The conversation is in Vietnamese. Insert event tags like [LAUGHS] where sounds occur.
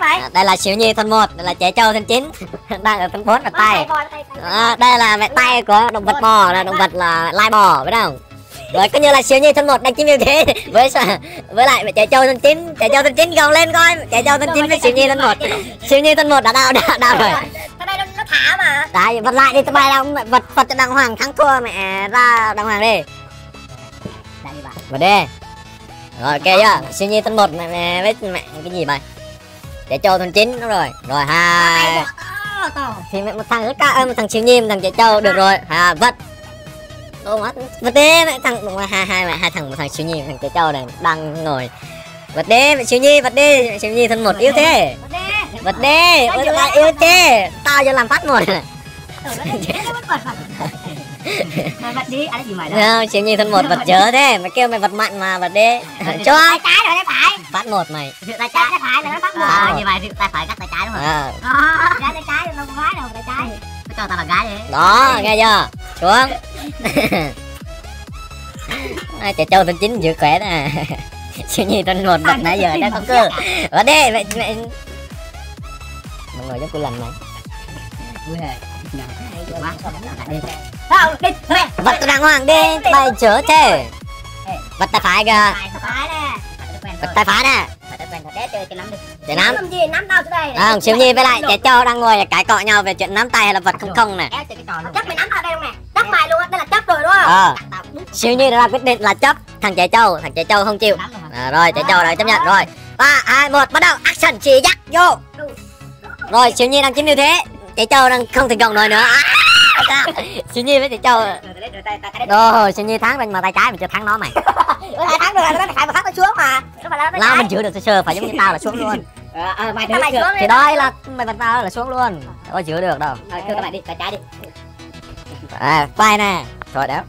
vậy đây là siêu nhi thân một đây là trẻ trâu thân chín. Đang ở thân bốn là tay à, đây là mẹ tay của động vật bò là động vật là lai bò biết không? Rồi coi như là siêu nhi thân một đang chiếm ưu thế [LAUGHS] với với lại mẹ trẻ trâu thân chín. Trẻ trâu thân chín gồng lên coi. Trẻ trâu thân chín với siêu nhi thân một. siêu nhi thân một đã đau đã đau rồi. nó, thả mà. Đấy vật lại đi tụi bay đâu vật vật cho đàng hoàng thắng thua mẹ ra đàng hoàng đi. Vật đi rồi ok chưa? Siêu nhi thân một mẹ, mẹ với mẹ cái gì vậy trẻ trâu thân chín đúng rồi. Rồi hai thì mẹ một thằng rất cao một thằng siêu nhi một thằng trẻ trâu được rồi. À vật Ô mắt vật đi mẹ thằng đúng rồi, hai hai mẹ hai thằng một thằng siêu nhi một thằng trẻ trâu này đang ngồi. Vật đi mẹ siêu nhi vật đi mẹ siêu nhi thân một yếu thế. Vật đi vật lại yếu thế. Tao cho làm phát một. Mày vật đi ăn gì mày không siêu nhi thân một vật chớ thế. Mày kêu mày vật mạnh mà vật đi cho tay trái rồi tay phải. Phát một mày. Tay trái tay phải là nó À, như vậy thì tay phải cắt tay trái đúng không? À, [LAUGHS] đó tay trái nó gái đâu tay trái. Cho tao là gái đi đó nghe chưa? Xuống. [LAUGHS] Ai trẻ trâu thân chín giữ khỏe nè. [LAUGHS] Siêu nhi thân một vật nãy giờ đã không cơ vật đi mẹ mẹ. Mọi người giống cô lần này vui hề. Quá. không đi mẹ vật đàng hoàng đi bay chớ thế vật tay phải kìa. Tay phải nè. Vật tay phải nè quen thật đấy chơi cái nắm đi. Để nắm. Làm gì nắm tới đây à, siêu nhi với lại trẻ trâu đang ngồi cãi cọ nhau về chuyện nắm tay hay là vật không không này. Cái chắc mày nắm ở đây không nè? Chấp mày luôn á đây là chấp rồi đúng không? Ờ. Siêu nhi đã ra quyết định là chấp. Thằng trẻ trâu thằng trẻ trâu không chịu. À, rồi. Trẻ trâu đã chấp nhận rồi. Ba hai một bắt đầu. Action chỉ dắt vô. Rồi siêu nhi đang chiếm ưu thế. Trẻ trâu đang không thành công nổi nữa. À, sao? siêu nhi với trẻ trâu rồi siêu nhi thắng mà tay trái mình chưa thắng nó mày. [LAUGHS] Hai tháng rồi nó mà lao mình chịu được sơ sơ phải giống như tao là xuống luôn. [LAUGHS] Ờ mày mày xuống đi thì đây là mày bật tao là xuống luôn. Đâu có chịu được đâu. Kêu các bạn đi tay trái đi. À quay nè. Rồi đó